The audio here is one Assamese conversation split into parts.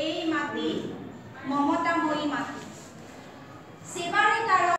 এই মাটি মমতাময়ী মাটি। সেবারে তারা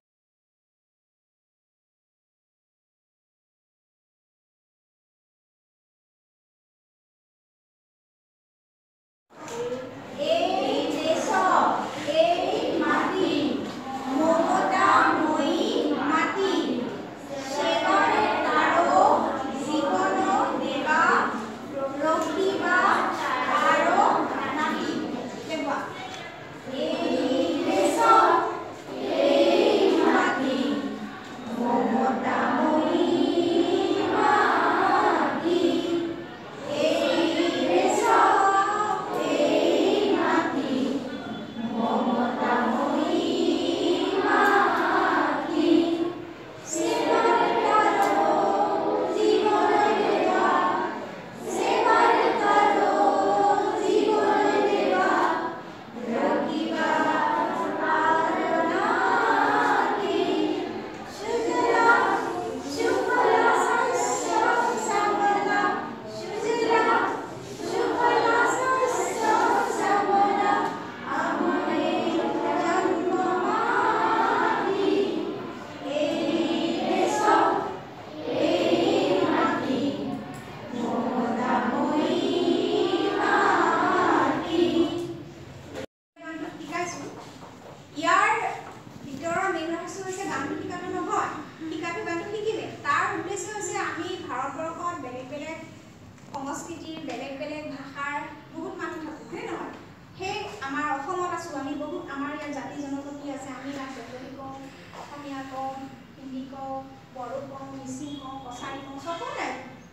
আমি বহুত আমাৰ ইয়াত জাতি জনজাতি আছে আমি ইয়াত বেংগলী কওঁ অসমীয়া কওঁ হিন্দী কওঁ বড়ো কওঁ মিচিং কওঁ কছাৰী কওঁ চবৰে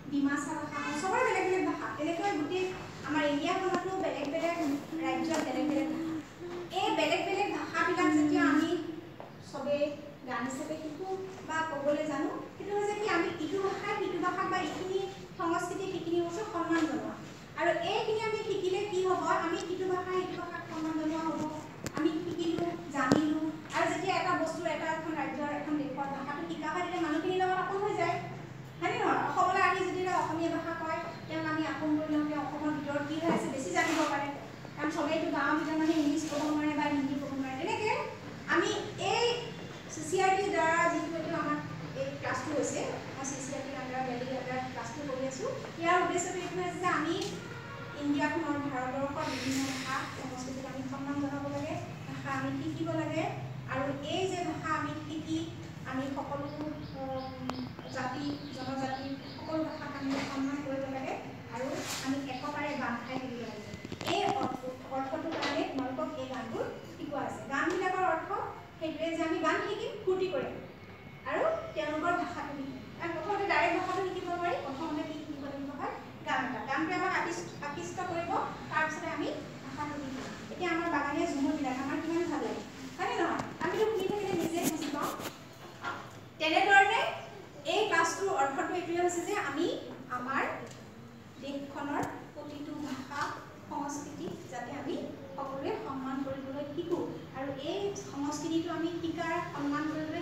ডিমাচা ভাষা চবৰে বেলেগ বেলেগ ভাষা। তেনেকৈ গোটেই আমাৰ ইণ্ডিয়াখনতো বেলেগ বেলেগ ৰাজ্যত বেলেগ বেলেগ ভাষা। এই বেলেগ বেলেগ ভাষাবিলাক যেতিয়া আমি চবেই গান হিচাপে শিকোঁ বা ক'বলৈ জানো সেইটো হৈছে কি আমি ইটো ভাষাই সিটো ভাষাত বা এইখিনি সংস্কৃতি সেইখিনি বস্তু সন্মান জনোৱা। আৰু এইখিনি আমি শিকিলে কি হ'ব? আমি সিটো ভাষাই ইটো ভাষাক সন্মান জনোৱা হ'ব। जहाँ আমি শিকাৰ সন্মান কৰিবলৈ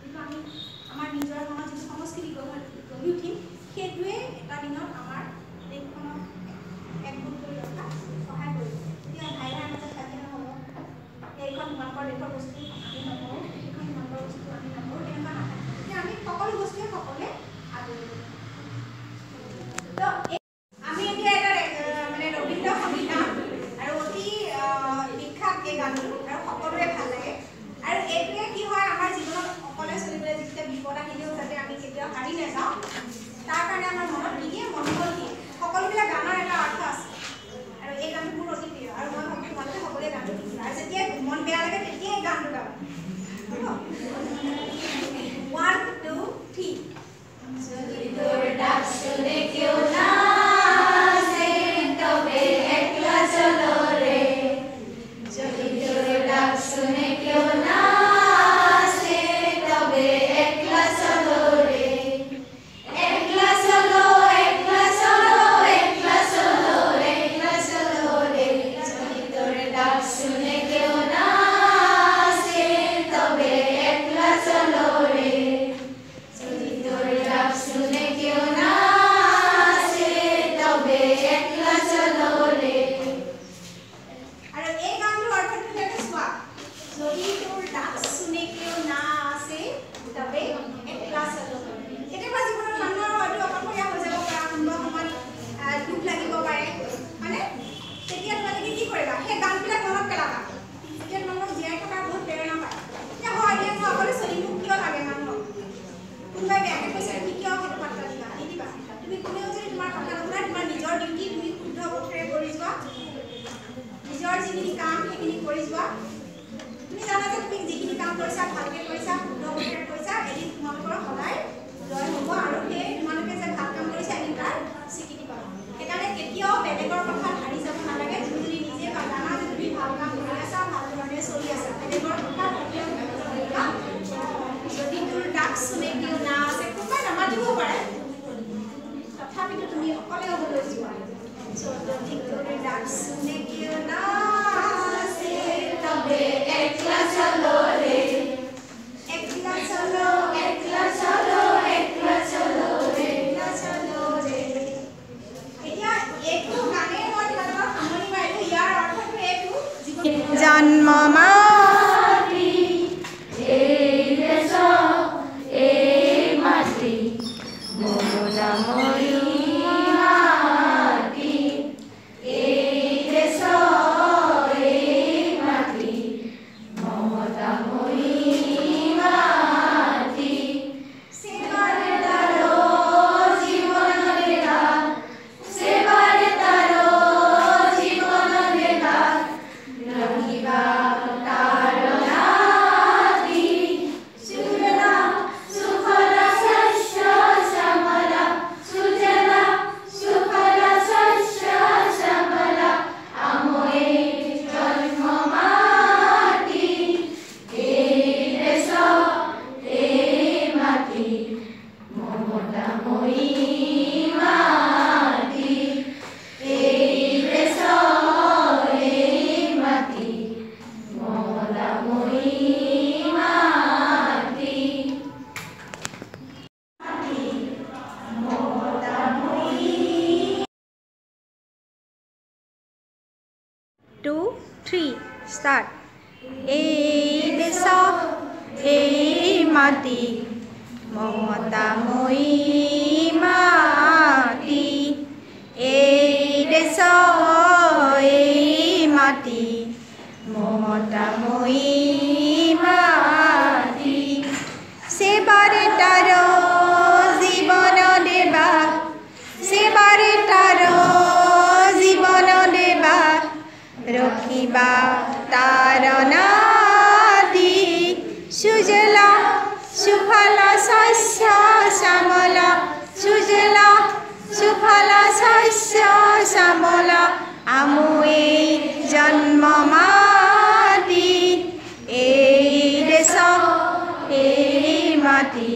যিটো আমি আমাৰ নিজৰ মনত যিটো সংস্কৃতি গঢ়ি উঠিম সেইটোৱে এটা দিনত আমাৰ দেশখনক একগোট কৰি ৰখাত সহায় কৰিব। এতিয়া ভাই ভাইৰ মাজত স্বাধীন হ'ব সেইখন তোমালোকৰ দেশৰ বস্তু আমি নকৰোঁ সেইখন তোমালোকৰ বস্তু আমি নকৰোঁ তেনেকুৱা নাথাকে। এতিয়া আমি সকলো বস্তুৱে সকলোৱে আগবঢ়ি আমি এতিয়া এটা মানে ৰবীন্দ্ৰ সংগীত গাম আৰু অতি বিখ্যাত এই গানটো two, three, start. A deso, A mati, mohota moima. ফলশস্য শ্যামল আমুয়ে জন্ম মাতি এই দেশ, এই মাটি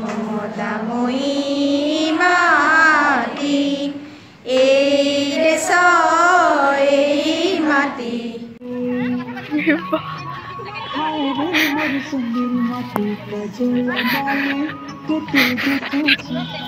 মই মাতি এই দেশ, এই মাটি। মাটি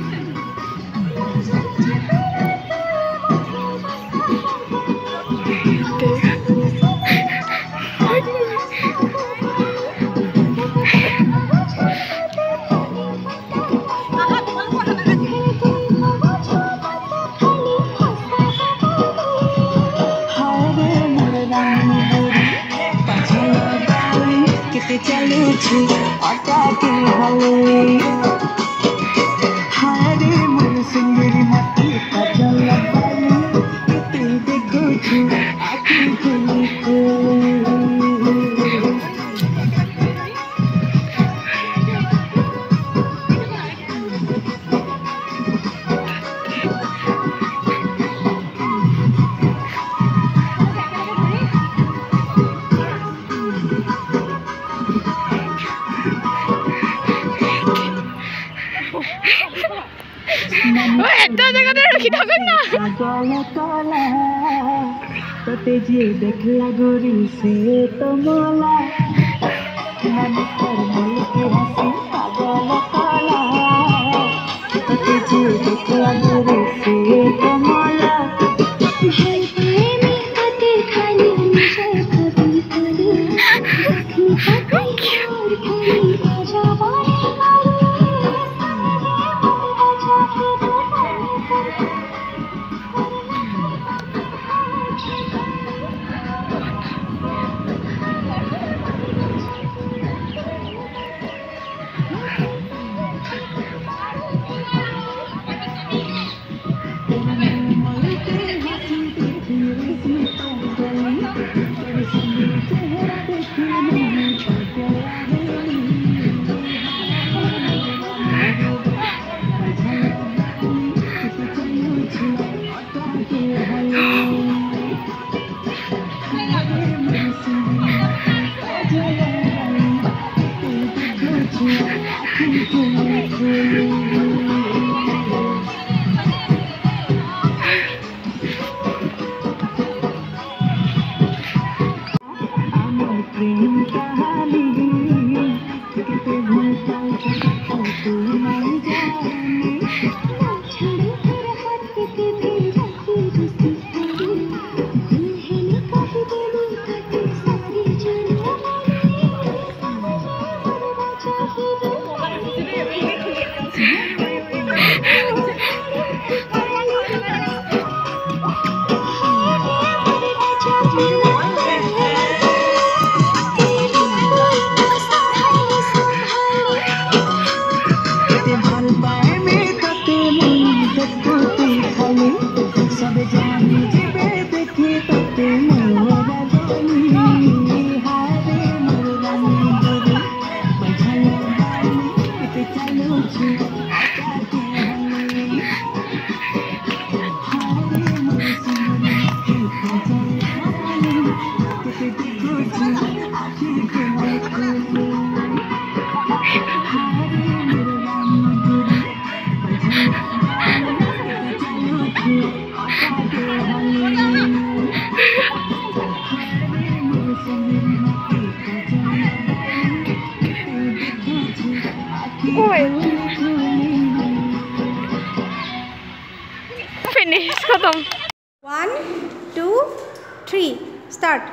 attacking Halloween. কালা তোতে যে দেখলা গোরি সে তো মোলা মনে তোর মলকে হাসি পাগল কালা তোতে যে দেখলা গোরি সে তো মোলা ಮಾತು ಮನೋರ ಬನ್ನಿ oil. Finish. Khatam. One, two, three. Start.